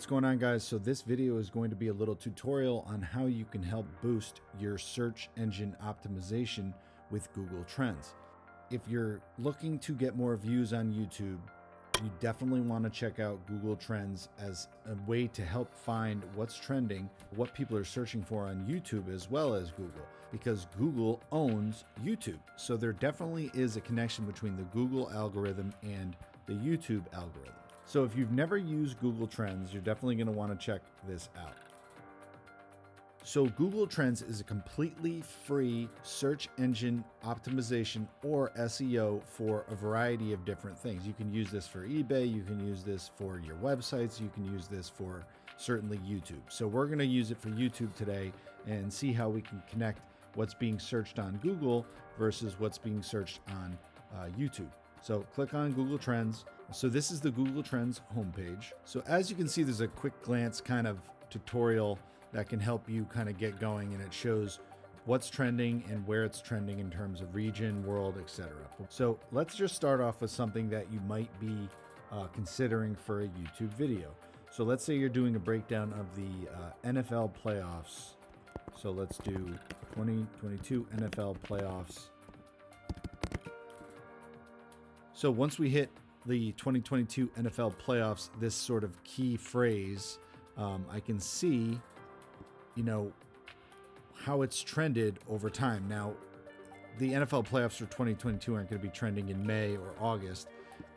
What's going on guys? So this video is going to be a little tutorial on how you can help boost your search engine optimization with Google Trends. If you're looking to get more views on YouTube, you definitely want to check out Google Trends as a way to help find what's trending, what people are searching for on YouTube as well as Google, because Google owns YouTube. So there definitely is a connection between the Google algorithm and the YouTube algorithm. So if you've never used Google Trends, you're definitely going to want to check this out. So Google Trends is a completely free search engine optimization or SEO for a variety of different things. You can use this for eBay, you can use this for your websites, you can use this for certainly YouTube. So we're going to use it for YouTube today and see how we can connect what's being searched on Google versus what's being searched on uh, YouTube. So click on Google Trends. So this is the Google Trends homepage. So as you can see, there's a quick glance kind of tutorial that can help you kind of get going and it shows what's trending and where it's trending in terms of region, world, etc. So let's just start off with something that you might be uh, considering for a YouTube video. So let's say you're doing a breakdown of the uh, NFL playoffs. So let's do 2022 NFL playoffs so once we hit the 2022 NFL playoffs, this sort of key phrase, um, I can see, you know, how it's trended over time. Now, the NFL playoffs for 2022 aren't going to be trending in May or August.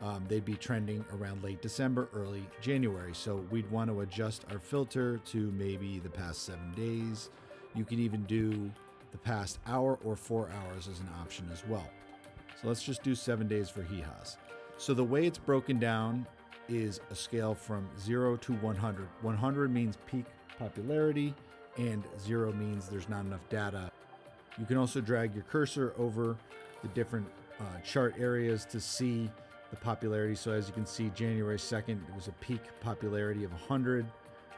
Um, they'd be trending around late December, early January. So we'd want to adjust our filter to maybe the past seven days. You can even do the past hour or four hours as an option as well. So let's just do seven days for Hee Haws. So the way it's broken down is a scale from 0 to 100. 100 means peak popularity, and 0 means there's not enough data. You can also drag your cursor over the different uh, chart areas to see the popularity. So as you can see, January 2nd, it was a peak popularity of 100,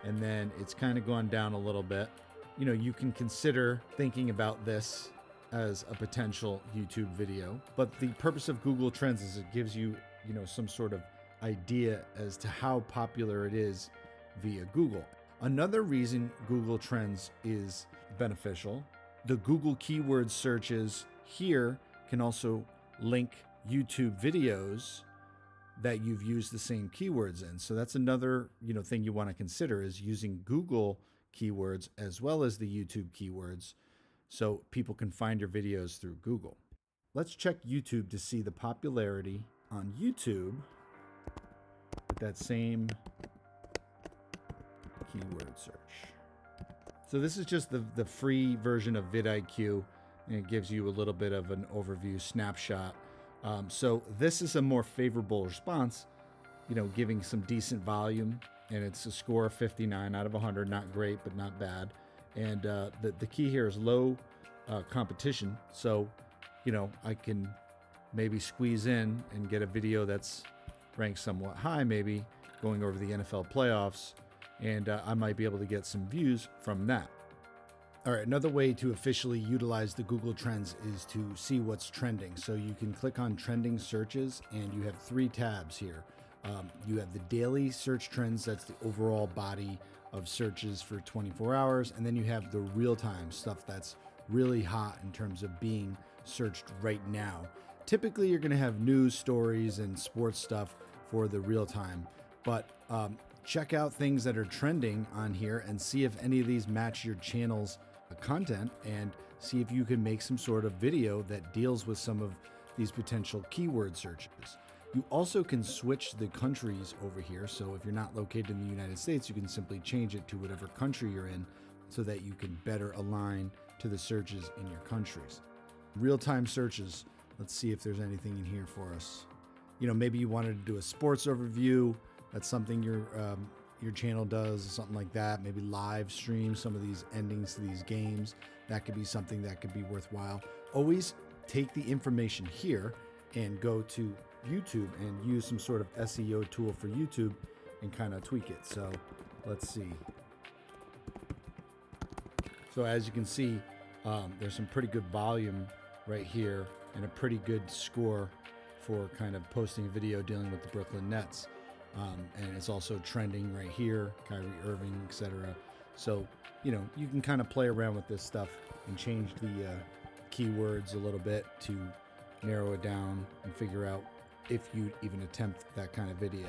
and then it's kind of gone down a little bit. You know, you can consider thinking about this as a potential YouTube video. But the purpose of Google Trends is it gives you, you know, some sort of idea as to how popular it is via Google. Another reason Google Trends is beneficial, the Google keyword searches here can also link YouTube videos that you've used the same keywords in. So that's another, you know, thing you want to consider is using Google keywords as well as the YouTube keywords so people can find your videos through Google. Let's check YouTube to see the popularity on YouTube with that same keyword search. So this is just the, the free version of vidIQ and it gives you a little bit of an overview snapshot. Um, so this is a more favorable response, you know, giving some decent volume and it's a score of 59 out of 100, not great, but not bad. And uh, the, the key here is low uh, competition. So, you know, I can maybe squeeze in and get a video that's ranked somewhat high, maybe going over the NFL playoffs. And uh, I might be able to get some views from that. All right, another way to officially utilize the Google Trends is to see what's trending. So you can click on trending searches and you have three tabs here. Um, you have the daily search trends, that's the overall body of searches for 24 hours. And then you have the real time stuff that's really hot in terms of being searched right now. Typically, you're going to have news stories and sports stuff for the real time, but um, check out things that are trending on here and see if any of these match your channel's content and see if you can make some sort of video that deals with some of these potential keyword searches. You also can switch the countries over here. So if you're not located in the United States, you can simply change it to whatever country you're in so that you can better align to the searches in your countries. Real time searches. Let's see if there's anything in here for us. You know, maybe you wanted to do a sports overview. That's something your um, your channel does, something like that. Maybe live stream some of these endings to these games. That could be something that could be worthwhile. Always take the information here and go to YouTube and use some sort of SEO tool for YouTube and kind of tweak it. So let's see. So as you can see, um, there's some pretty good volume right here and a pretty good score for kind of posting a video dealing with the Brooklyn Nets. Um, and it's also trending right here, Kyrie Irving, etc. So, you know, you can kind of play around with this stuff and change the uh, keywords a little bit to narrow it down and figure out if you even attempt that kind of video.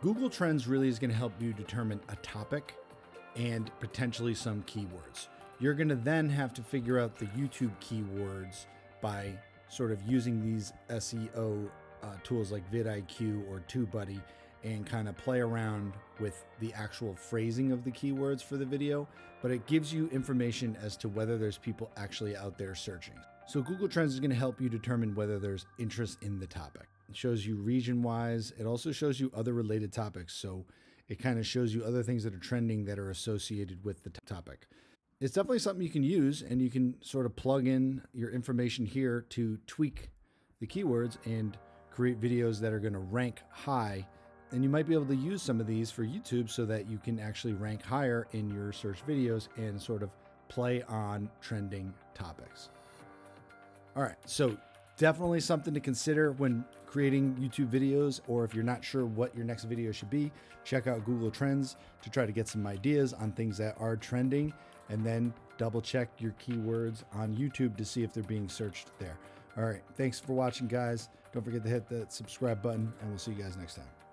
Google Trends really is going to help you determine a topic and potentially some keywords. You're going to then have to figure out the YouTube keywords by sort of using these SEO uh, tools like vidIQ or TubeBuddy and kind of play around with the actual phrasing of the keywords for the video, but it gives you information as to whether there's people actually out there searching. So Google Trends is going to help you determine whether there's interest in the topic. Shows you region wise. It also shows you other related topics. So it kind of shows you other things that are trending that are associated with the topic. It's definitely something you can use and you can sort of plug in your information here to tweak the keywords and create videos that are going to rank high and you might be able to use some of these for YouTube so that you can actually rank higher in your search videos and sort of play on trending topics. All right, so definitely something to consider when creating YouTube videos, or if you're not sure what your next video should be, check out Google Trends to try to get some ideas on things that are trending, and then double check your keywords on YouTube to see if they're being searched there. All right, thanks for watching, guys. Don't forget to hit that subscribe button, and we'll see you guys next time.